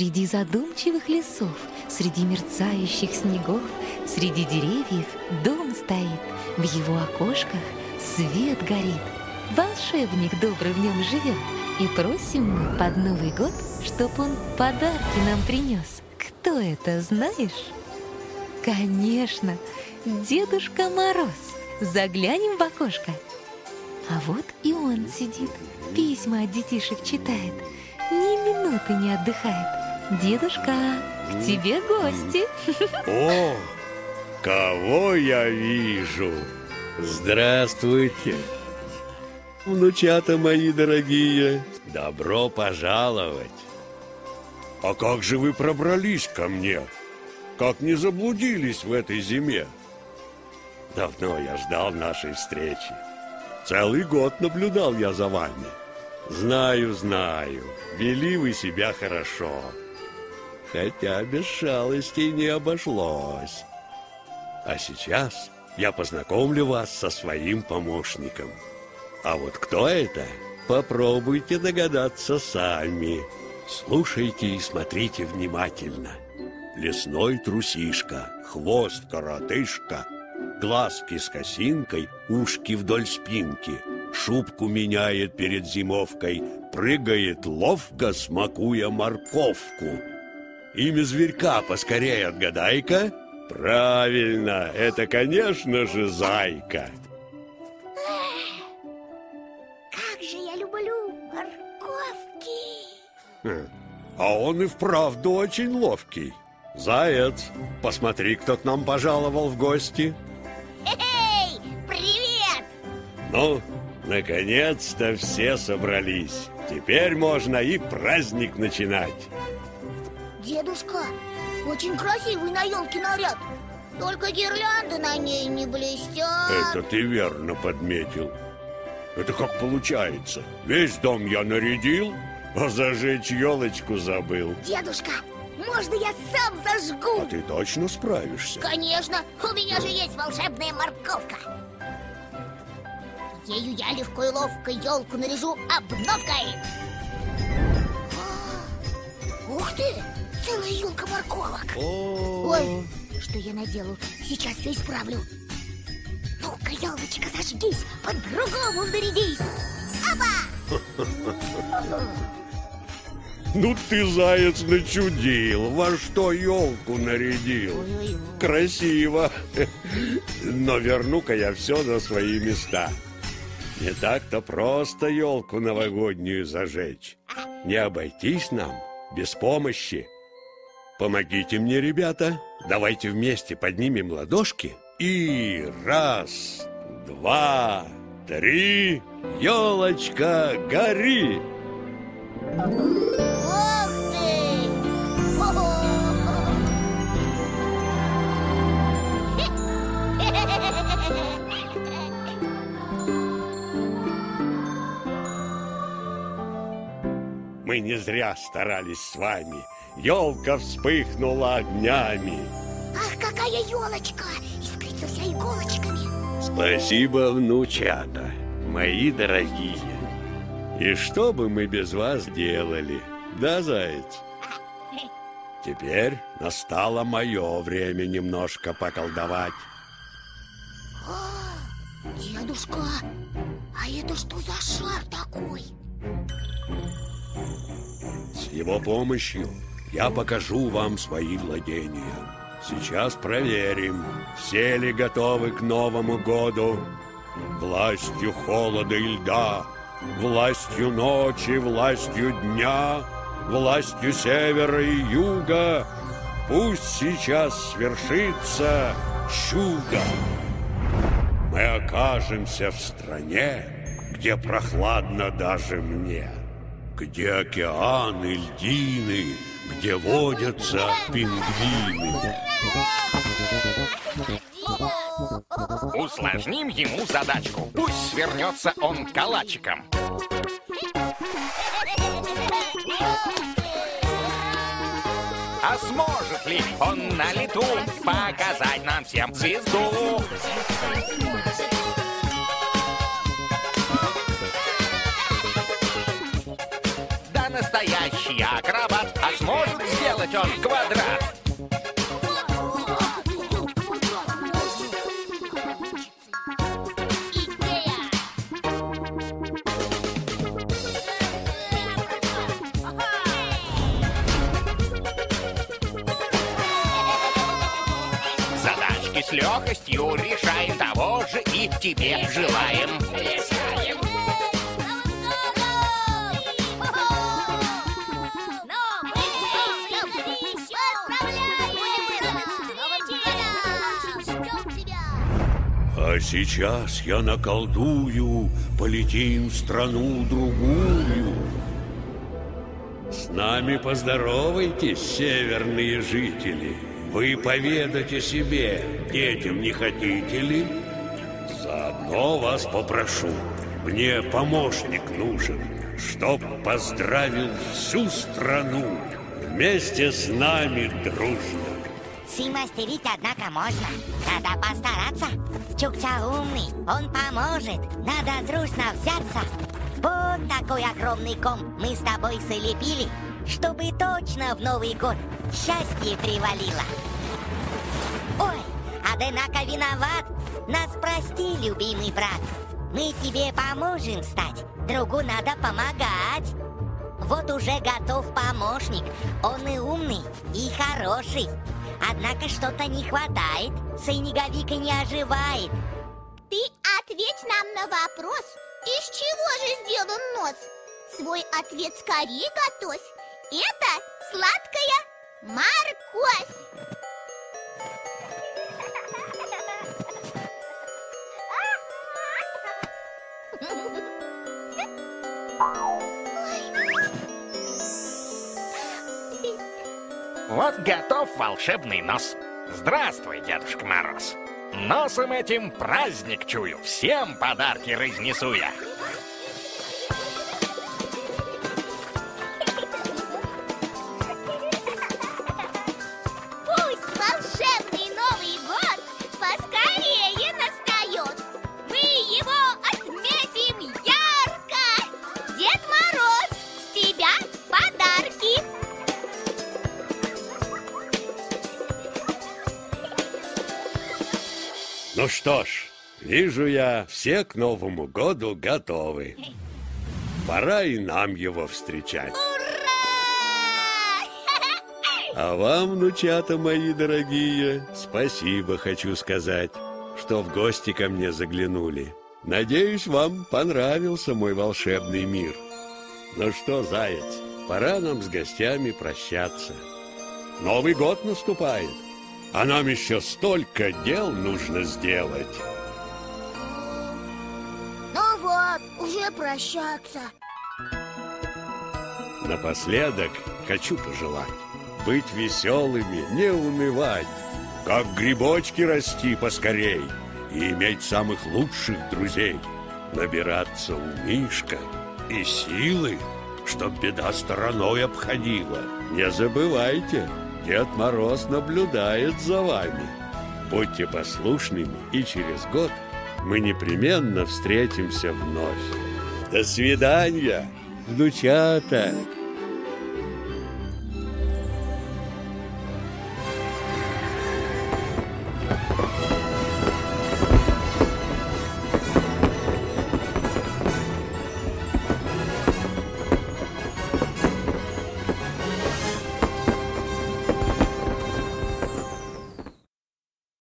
Среди задумчивых лесов, среди мерцающих снегов, среди деревьев дом стоит, в его окошках свет горит. Волшебник добрый в нем живет, и просим мы под Новый год, чтоб он подарки нам принес. Кто это, знаешь? Конечно, Дедушка Мороз. Заглянем в окошко. А вот и он сидит, письма от детишек читает, ни минуты не отдыхает. Дедушка, к тебе гости. О, кого я вижу? Здравствуйте. Внучата мои дорогие, добро пожаловать. А как же вы пробрались ко мне? Как не заблудились в этой зиме? Давно я ждал нашей встречи. Целый год наблюдал я за вами. Знаю, знаю, вели вы себя хорошо. Хотя без шалостей не обошлось. А сейчас я познакомлю вас со своим помощником. А вот кто это, попробуйте догадаться сами. Слушайте и смотрите внимательно. Лесной трусишка, хвост коротышка, глазки с косинкой, ушки вдоль спинки, шубку меняет перед зимовкой, прыгает ловко, смакуя морковку. Имя зверька поскорее отгадай-ка. Правильно, это, конечно же, зайка. А он и вправду очень ловкий. Заяц, посмотри, кто к нам пожаловал в гости. Эй, привет! Ну, наконец-то все собрались. Теперь можно и праздник начинать. Дедушка, очень красивый на елке наряд. Только гирлянды на ней не блестят. Это ты верно подметил. Это как получается? Весь дом я нарядил, а зажечь елочку забыл. Дедушка, можно я сам зажгу? А ты точно справишься? Конечно, у меня же есть волшебная морковка. Ею я легко и ловко елку наряжу обновкой. Ух ты, целая елка морковок. Ой, что я наделал? Сейчас все исправлю. Ну-ка, елочка, зажгись, по-другому нарядись. Опа! Ну ты, заяц, начудил, во что елку нарядил. Красиво. Но верну-ка я все на свои места. Не так-то просто елку новогоднюю зажечь. Не обойтись нам без помощи. Помогите мне, ребята. Давайте вместе поднимем ладошки. И раз, два, три, елочка, гори! Ты! Мы не зря старались с вами. Елка вспыхнула огнями. Ах, какая елочка! Искрится вся иголочками. Спасибо, внучата, мои дорогие. И что бы мы без вас делали, да, заяц? Теперь настало мое время немножко поколдовать. Дедушка, а это что за шар такой? С его помощью я покажу вам свои владения. Сейчас проверим, все ли готовы к Новому году. Властью холода и льда, властью ночи, властью дня, властью севера и юга. Пусть сейчас свершится чудо. Мы окажемся в стране, где прохладно даже мне, где океаны, льдины, где водятся пингвины. Усложним ему задачку. Пусть свернется он калачиком. А сможет ли он на лету показать нам всем звезду? Да настоящий акробат, сделать он квадрат. Задачки с легкостью решаем того же и тебе желаем. А сейчас я наколдую, полетим в страну другую. С нами поздоровайтесь, северные жители. Вы поведать о себе детям не хотите ли? Заодно вас попрошу, мне помощник нужен, чтоб поздравил всю страну вместе с нами дружно. Смастерить, однако, можно. Надо постараться. Чукча умный, он поможет. Надо дружно взяться. Вот такой огромный ком мы с тобой солепили, чтобы точно в Новый год счастье привалило. Ой, однако виноват. Нас прости, любимый брат. Мы тебе поможем стать, другу надо помогать. Вот уже готов помощник. Он и умный, и хороший. Однако что-то не хватает. Снеговика не оживает. Ты ответь нам на вопрос, из чего же сделан нос? Свой ответ скорее готовь. Это сладкая морковь. Вот готов волшебный нос. Здравствуй, Дедушка Мороз. Носом этим праздник чую, всем подарки разнесу я. Пусть волшебный Новый год поскорее настает. Мы его Ну что ж, вижу я, все к Новому году готовы. Пора и нам его встречать. А вам, внучата мои дорогие, спасибо хочу сказать, что в гости ко мне заглянули. Надеюсь, вам понравился мой волшебный мир. Ну что, заяц, пора нам с гостями прощаться. Новый год наступает, а нам еще столько дел нужно сделать. Ну вот, уже прощаться. Напоследок хочу пожелать быть веселыми, не унывать, как грибочки расти поскорей и иметь самых лучших друзей, набираться умишка и силы, чтоб беда стороной обходила. Не забывайте, Дед Мороз наблюдает за вами. Будьте послушными, и через год мы непременно встретимся вновь. До свидания, внучата!